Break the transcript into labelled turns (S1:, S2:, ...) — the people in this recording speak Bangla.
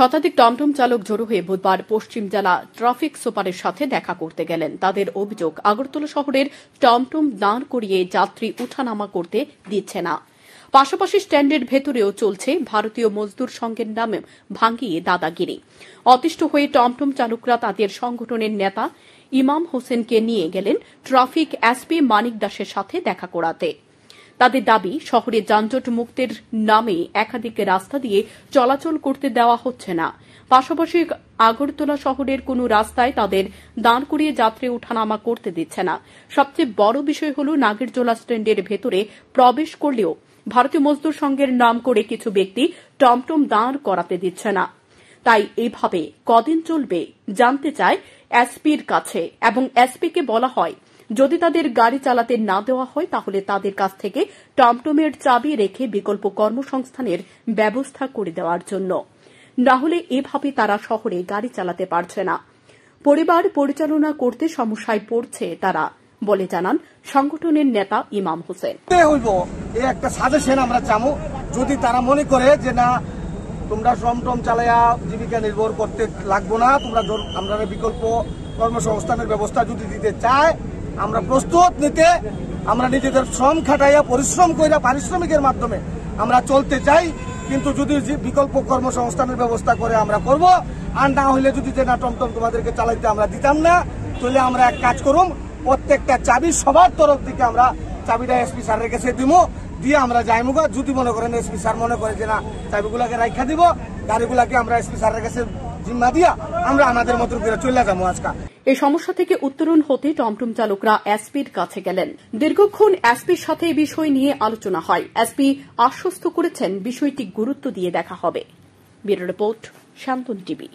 S1: শতাধিক টমটম চালক জড়ো হয়ে বুধবার পশ্চিম জেলা ট্রাফিক সুপারের সাথে দেখা করতে গেলেন। তাদের অভিযোগ, আগরতলা শহরের টমটম দাঁড় করিয়ে যাত্রী উঠানামা করতে দিচ্ছে না। পাশাপাশি স্ট্যান্ডের ভেতরেও চলছে ভারতীয় মজদুর সংঘের নামে ভাঙিয়ে দাদাগিরি। অতিষ্ঠ হয়ে টমটম চালকরা তাদের সংগঠনের নেতা ইমাম হোসেনকে নিয়ে গেলেন ট্রাফিক এসপি মানিক দাসের সাথে দেখা করাতে। তাদের দাবি, শহরে যানজট মুক্তের নামে একাধিক রাস্তা দিয়ে চলাচল করতে দেওয়া হচ্ছে না। পাশাপাশি আগরতলা শহরের কোনো রাস্তায় তাদের দাঁড় করিয়ে যাত্রী ওঠানামা করতে দিচ্ছে না। সবচেয়ে বড় বিষয় হল নাগেরজোলা স্ট্যান্ডের ভেতরে প্রবেশ করলেও ভারতীয় মজদুর সংঘের নাম করে কিছু ব্যক্তি টমটম দাঁড় করাতে দিচ্ছে না। তাই এইভাবে কদিন চলবে জানতে চায় এসপির কাছে এবং এসপিকে বলা হয় যদি তাদের গাড়ি চালাতে না দেওয়া হয়, তাহলে তাদের কাছ থেকে টমটমের চাবি রেখে বিকল্প কর্মসংস্থানের ব্যবস্থা করে দেওয়ার জন্য। না হলে এভাবে তারা শহরে গাড়ি চালাতে পারছে না। পরিবার পরিচালনা করতে সমস্যায় পড়ছে তারা, বলে জানান সংগঠনের নেতা ইমাম হোসেন।
S2: একটা সাজেশন আমরা চামু। যদি তারা মনে করে যে, না, তোমরা টমটম চালাইয়া জীবিকা নির্ভর করতে লাগবো না, তোমরা আমরা বিকল্প কর্মসংস্থানের ব্যবস্থা যদি দিতে চায় আমরা প্রস্তুত নিতে আমরা নিজেদের শ্রম খাটাইয়া, পরিশ্রম কইরা পারিশ্রমিকের মাধ্যমে আমরা চলতে চাই। কিন্তু যদি বিকল্প কর্মসংস্থানের ব্যবস্থা করে আমরা করব, আর না হইলে যদি যে না টমটম তোমাদেরকে চালাইতে আমরা দিতাম না, তাহলে আমরা এক কাজ করুম, প্রত্যেকটা চাবি সবার তরফ থেকে আমরা চাবিটা এসপি স্যারের কাছে দিব দিয়ে আমরা যাইমুগা। যদি মনে করেন এসপি স্যার মনে করে যে না, চাবিগুলাকে রাখা দিব, গাড়িগুলাকে আমরা এসপি স্যারের কাছে জিম্মা দিয়া আমরা আমাদের মতো চলে যাব আজকা।
S1: এই সমস্যা থেকে উত্তরণ হতে টমটম চালকরা এসপির কাছে গেলেন। দীর্ঘক্ষণ এসপির সাথে এই বিষয় নিয়ে আলোচনা হয়। এসপি আশ্বস্ত করেছেন বিষয়টি গুরুত্ব দিয়ে দেখা হবে। ব্যুরো রিপোর্ট শান্তন টিভি।